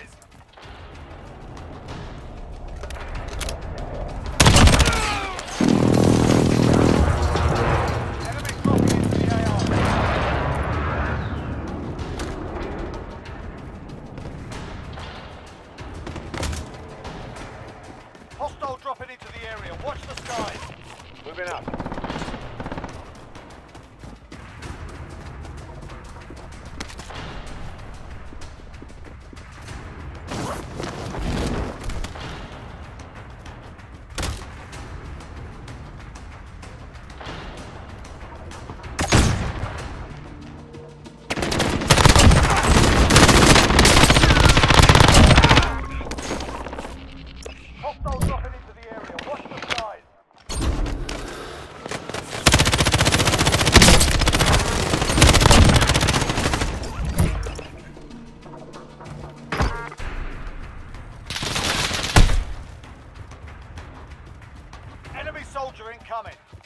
supplies. Hostile dropping into the area. Watch the skies. Moving up. Soldier incoming.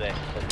There.